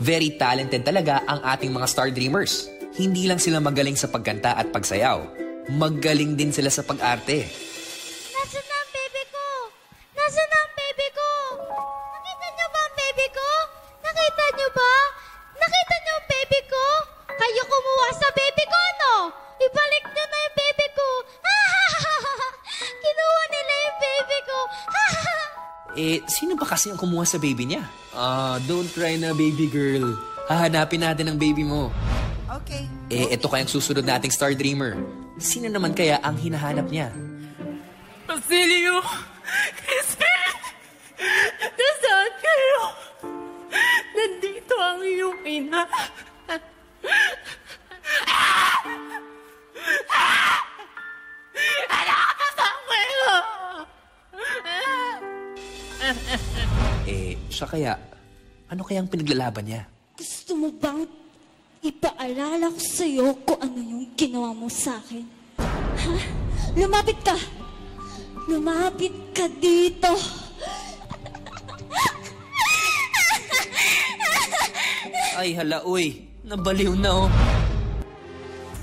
Very talented talaga ang ating mga Star Dreamers. Hindi lang sila magaling sa pagkanta at pagsayaw. Magaling din sila sa pag-arte. Eh, sino ba kasi ang kumuha sa baby niya? Ah, don't cry na baby girl. Hahanapin natin ang baby mo. Okay. Eh, ito kayang susunod nating Star Dreamer. Sino naman kaya ang hinahanap niya? Basilio! Crispin! Nasaan kayo? Nandito ang iyong ina. Eh, siya kaya, ano kayang pinaglalaban niya? Gusto mo bang ipaalala ko sa'yo kung ano yung ginawa mo sa akin? Ha? Lumapit ka! Lumapit ka dito! Ay, hala, uy. Nabaliw na, oh.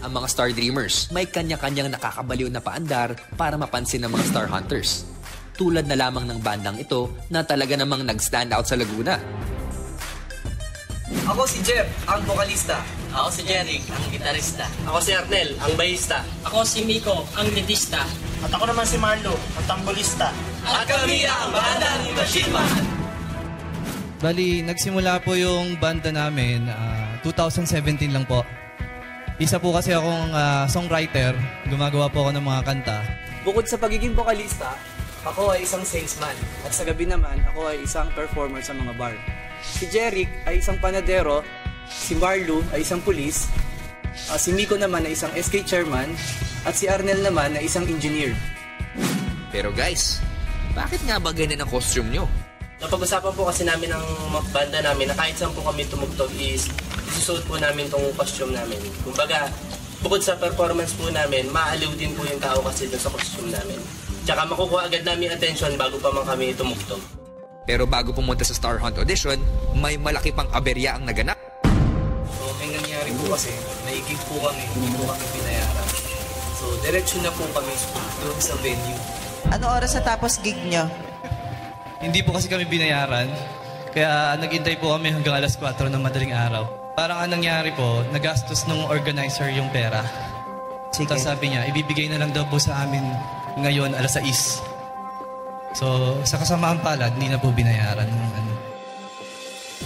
Ang mga Star Dreamers, may kanya-kanyang nakakabaliw na paandar para mapansin ng mga Star Hunters. Tulad na lamang ng bandang ito na talaga namang nag-stand out sa Laguna. Ako si Jeff, ang vokalista. Ako si Jeric, ang gitarista. Ako si Arnel, ang bayista. Ako si Miko, ang lidista. At ako naman si Marlo, ang tambolista. At kami ang banda ni Machine Man. Bali, nagsimula po yung banda namin, ah, 2017 lang po. Isa po kasi akong ah, songwriter, gumagawa po ako ng mga kanta. Bukod sa pagiging vokalista, ako ay isang salesman. At sa gabi naman, ako ay isang performer sa mga bar. Si Jeric ay isang panadero, si Marlo ay isang pulis, ah, si Miko naman ay isang SK chairman, at si Arnel naman ay isang engineer. Pero guys, bakit nga ba ganyan ang costume nyo? Napag-usapan po kasi namin ng banda namin na kahit saan po kami tumugtog is isusuot po namin tong costume namin. Kumbaga, bukod sa performance po namin, maaliw din po yung tao kasi dun sa costume namin. Tsaka makukuha agad namin attention bago pa man kami tumugtog. Pero bago pumunta sa Star Hunt Audition, may malaki pang aberya ang naganap. So, may nangyari po kasi, naigig po kami, hindi po kami binayaran. So, diretsyo na po kami doon sa venue. Ano oras natapos gig nyo? Hindi po kasi kami binayaran, kaya naghintay po kami hanggang alas 4 ng madaling araw. Parang ang nangyari po, nagastos ng organizer yung pera. Sige. Tapos sabi niya, ibibigay na lang daw po sa amin ngayon alas 6. So, sa kasamaan palad, hindi na po binayaran ng ano.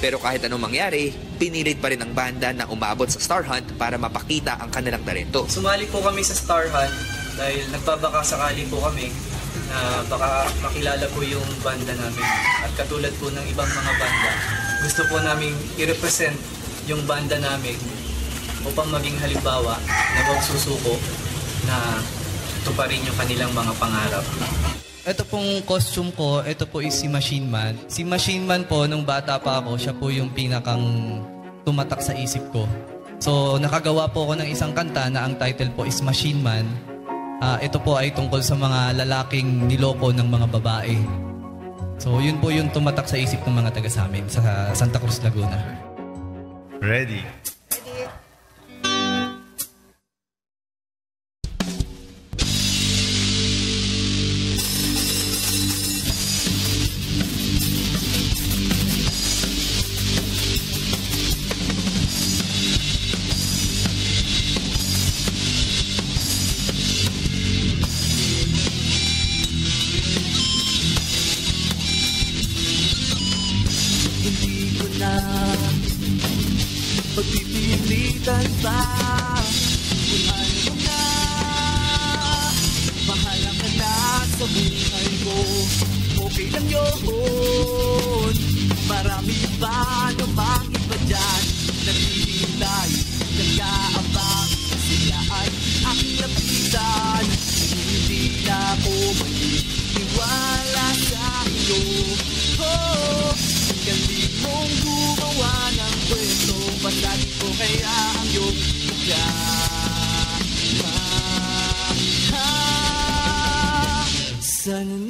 Pero kahit anong mangyari, pinilit pa rin ang banda na umabot sa Star Hunt para mapakita ang kanilang talento. Sumali po kami sa Star Hunt dahil nagbabaka sakali po kami na baka makilala po yung banda namin. At katulad po ng ibang mga banda, gusto po namin i-represent yung banda namin upang maging halimbawa na magsusuko na tuparin yung kanilang mga pangarap. Ito pong costume ko, ito po is si Machine Man. Si Machine Man po, nung bata pa ako, siya po yung pinakang tumatak sa isip ko. So, nakagawa po ako ng isang kanta na ang title po is Machine Man. Ah, ito po ay tungkol sa mga lalaking niloko ng mga babae. So, yun po yung tumatak sa isip ng mga taga sa amin sa Santa Cruz, Laguna. Ready. Pagpipilitan pa Kung mo na Bahala ka na sa buhay mo. Okay lang yun. Marami pa namang iba dyan. Naghihintay, nag-aabang Sila ay aking lapitan. Hindi na ako magtitiwala sa iyo. Oh, galing mong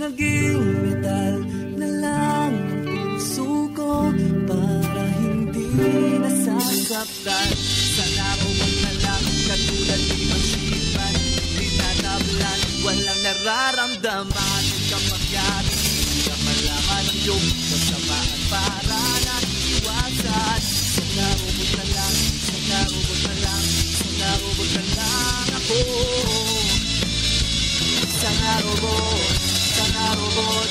naging metal na lang ang puso ko Para hindi masaktan Sana huwag na lang katulad ni Machine Man Tinatablan, walang nararamdaman. Kapag yari, hindi ka malaman ang iyong kasamaan Para na iwasan Sana ubod na lang, sana ubod na lang Sana ubod na lang ako. Sana robot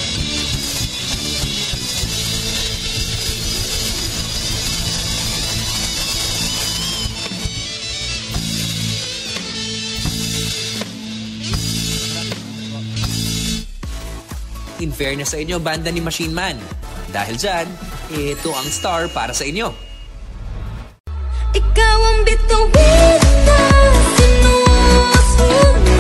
In fairness sa inyo, banda ni Machine Man. Dahil dyan, ito ang star para sa inyo. Ikaw ang bituin na sinusunod